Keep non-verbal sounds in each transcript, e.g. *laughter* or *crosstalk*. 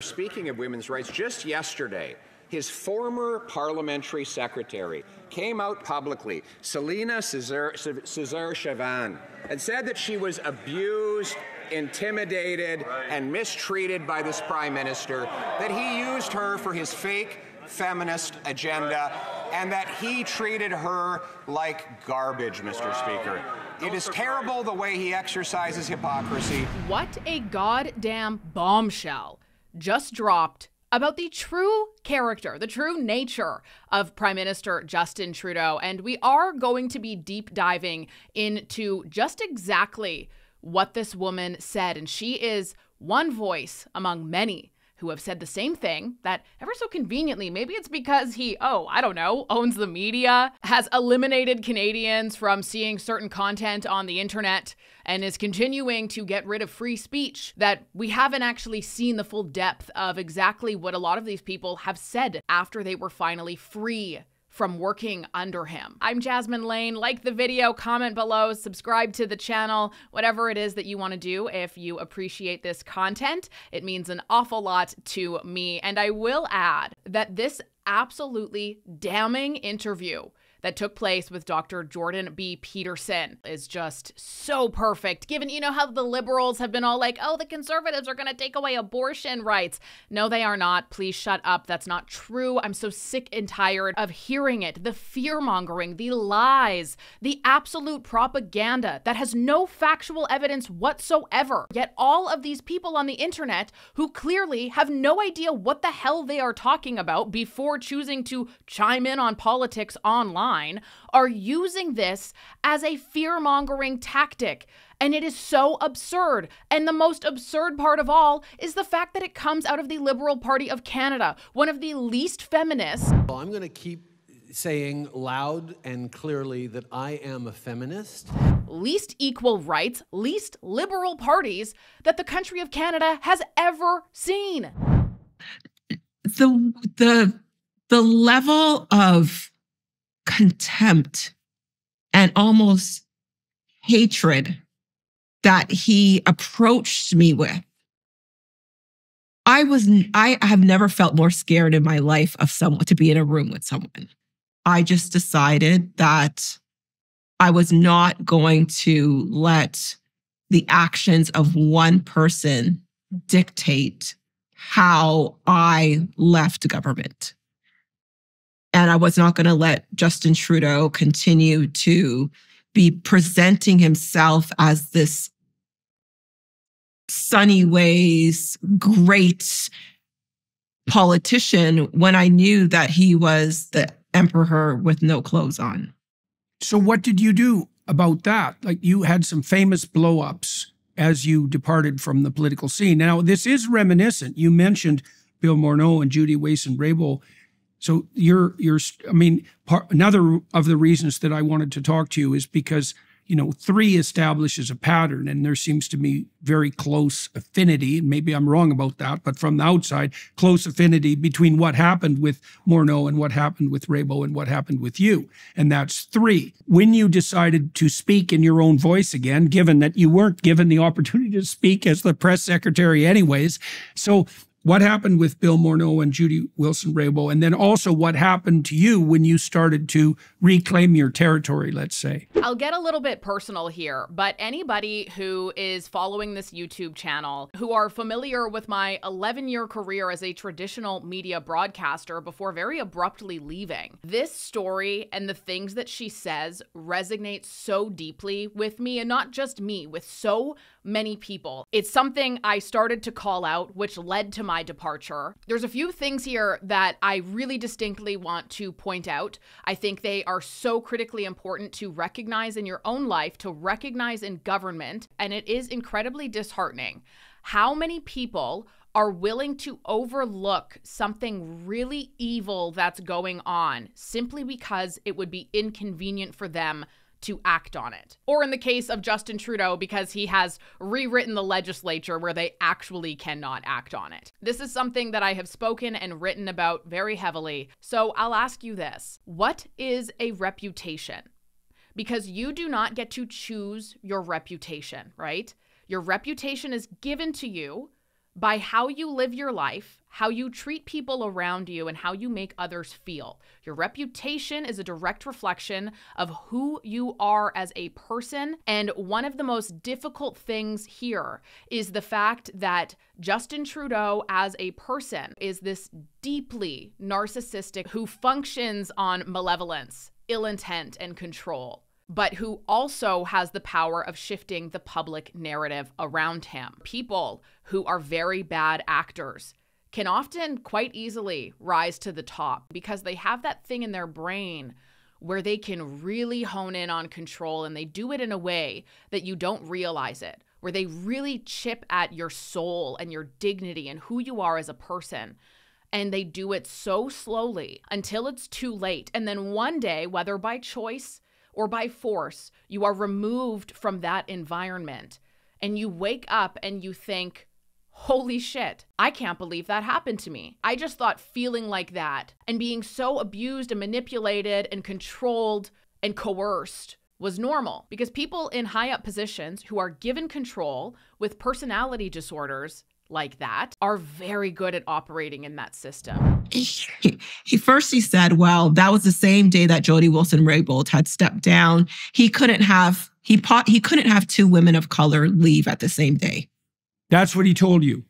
Speaking of women's rights, just yesterday, his former parliamentary secretary came out publicly, Celina Caesar, Cesar Chavan, and said that she was abused, intimidated, and mistreated by this prime minister, that he used her for his fake feminist agenda, and that he treated her like garbage, Mr. Wow. Speaker. It is terrible the way he exercises hypocrisy. What a goddamn bombshell just dropped about the true character, the true nature of Prime Minister Justin Trudeau. And we are going to be deep diving into just exactly what this woman said. And she is one voice among many who have said the same thing that ever so conveniently, maybe it's because he, oh, I don't know, owns the media, has eliminated Canadians from seeing certain content on the internet, and is continuing to get rid of free speech, that we haven't actually seen the full depth of exactly what a lot of these people have said after they were finally free from working under him. I'm Jasmin Laine. Like the video, comment below, subscribe to the channel, whatever it is that you want to do if you appreciate this content. It means an awful lot to me. And I will add that this absolutely damning interview that took place with Dr. Jordan B. Peterson is just so perfect, given, you know, how the liberals have been all like, oh, the conservatives are going to take away abortion rights. No, they are not. Please shut up. That's not true. I'm so sick and tired of hearing it. The fear mongering, the lies, the absolute propaganda that has no factual evidence whatsoever. Yet all of these people on the internet who clearly have no idea what the hell they are talking about before choosing to chime in on politics online online are using this as a fear mongering tactic. And it is so absurd. And the most absurd part of all is the fact that it comes out of the Liberal Party of Canada, one of the least feminist. Well, I'm going to keep saying loud and clearly that I am a feminist. Least equal rights, least liberal parties that the country of Canada has ever seen. The the the level of contempt and almost hatred that he approached me with. I was I have never felt more scared in my life of someone to be in a room with someone. I just decided that I was not going to let the actions of one person dictate how I left government. And I was not going to let Justin Trudeau continue to be presenting himself as this sunny ways, great politician when I knew that he was the emperor with no clothes on. So, what did you do about that? Like, you had some famous blowups as you departed from the political scene. Now, this is reminiscent. You mentioned Bill Morneau and Jody Wilson-Raybould so you're you're I mean part, another of the reasons that I wanted to talk to you is because you know three establishes a pattern and there seems to be very close affinity and maybe I'm wrong about that but from the outside close affinity between what happened with Morneau and what happened with Raybould and what happened with you. And that's three. When you decided to speak in your own voice again given that you weren't given the opportunity to speak as the press secretary anyways so what happened with Bill Morneau and Jody Wilson-Raybould, and then also what happened to you when you started to reclaim your territory, let's say. I'll get a little bit personal here, but anybody who is following this YouTube channel, who are familiar with my 11 year career as a traditional media broadcaster before very abruptly leaving, this story and the things that she says resonate so deeply with me, and not just me, with so many people. It's something I started to call out, which led to my departure. There's a few things here that I really distinctly want to point out. I think they are so critically important to recognize in your own life, to recognize in government, and it is incredibly disheartening. How many people are willing to overlook something really evil that's going on simply because it would be inconvenient for them to act on it. Or in the case of Justin Trudeau, because he has rewritten the legislature where they actually cannot act on it. This is something that I have spoken and written about very heavily. So I'll ask you this What is a reputation? Because you do not get to choose your reputation, right? Your reputation is given to you by how you live your life, how you treat people around you, and how you make others feel. Your reputation is a direct reflection of who you are as a person. And one of the most difficult things here is the fact that Justin Trudeau, as a person, is this deeply narcissistic who functions on malevolence, ill intent, and control but who also has the power of shifting the public narrative around him. People who are very bad actors can often quite easily rise to the top because they have that thing in their brain where they can really hone in on control and they do it in a way that you don't realize it, where they really chip at your soul and your dignity and who you are as a person. And they do it so slowly until it's too late. And then one day, whether by choice or by force, you are removed from that environment and you wake up and you think, Holy shit, I can't believe that happened to me. I just thought feeling like that and being so abused and manipulated and controlled and coerced was normal because people in high up positions who are given control with personality disorders like that are very good at operating in that system. He, he first he said, well, that was the same day that Jody Wilson Raybould had stepped down. He couldn't have he pot he couldn't have two women of color leave at the same day. That's what he told you.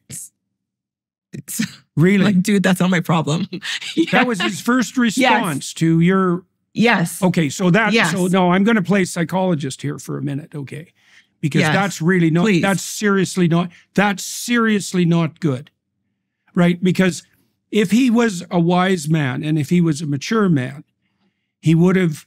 It's *laughs* really, like, dude, that's not my problem. *laughs* yeah. That was his first response yes. to your. Yes. Okay, so that yes. so no, I'm going to play psychologist here for a minute. Okay, because yes, that's really not please. that's seriously not that's seriously not good right? Because if he was a wise man and if he was a mature man he would have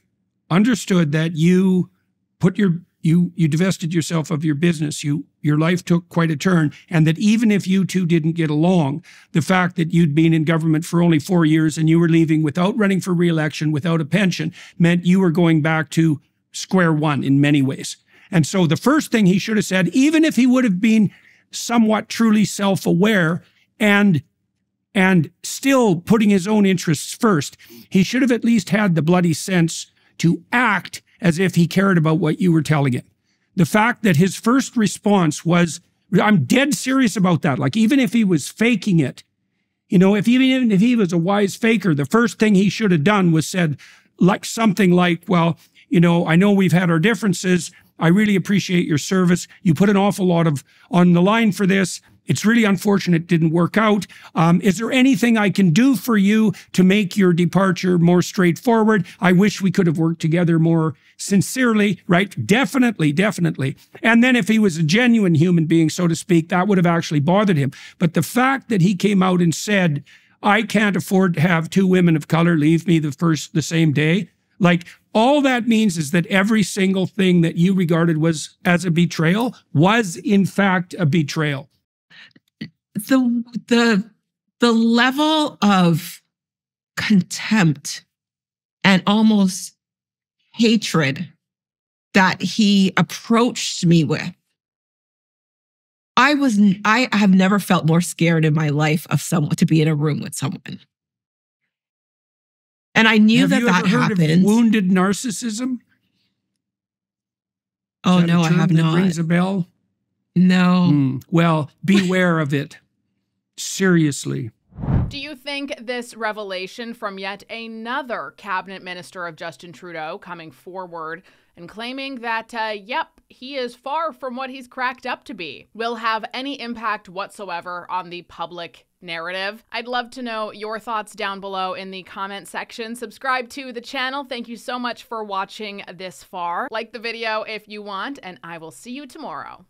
understood that you put your you you divested yourself of your business. You your life took quite a turn. And that even if you two didn't get along the fact that you'd been in government for only 4 years and you were leaving without running for reelection without a pension meant you were going back to square one in many ways and so the first thing he should have said, even if he would have been somewhat truly self-aware and and still putting his own interests first, he should have at least had the bloody sense to act as if he cared about what you were telling him. The fact that his first response was, I'm dead serious about that. Like, even if he was faking it, you know, if even if he was a wise faker, the first thing he should have done was said, like something like, well, you know, I know we've had our differences, I really appreciate your service. You put an awful lot of on the line for this. It's really unfortunate it didn't work out. Um, is there anything I can do for you to make your departure more straightforward? I wish we could have worked together more sincerely, right? Definitely, definitely. And then if he was a genuine human being, so to speak, that would have actually bothered him. But the fact that he came out and said, I can't afford to have two women of color leave me the first, the same day, like all that means is that every single thing that you regarded was as a betrayal was in fact a betrayal. The the the level of contempt and almost hatred that he approached me with I was I have never felt more scared in my life of someone to be in a room with someone. And I knew have that that happened. wounded narcissism. Oh no, I have not. Rings a bell. No. Mm, well, beware of it. Seriously. Do you think this revelation from yet another cabinet minister of Justin Trudeau coming forward and claiming that, uh, yep, he is far from what he's cracked up to be, will have any impact whatsoever on the public narrative. I'd love to know your thoughts down below in the comment section. Subscribe to the channel. Thank you so much for watching this far. Like the video if you want, and I will see you tomorrow.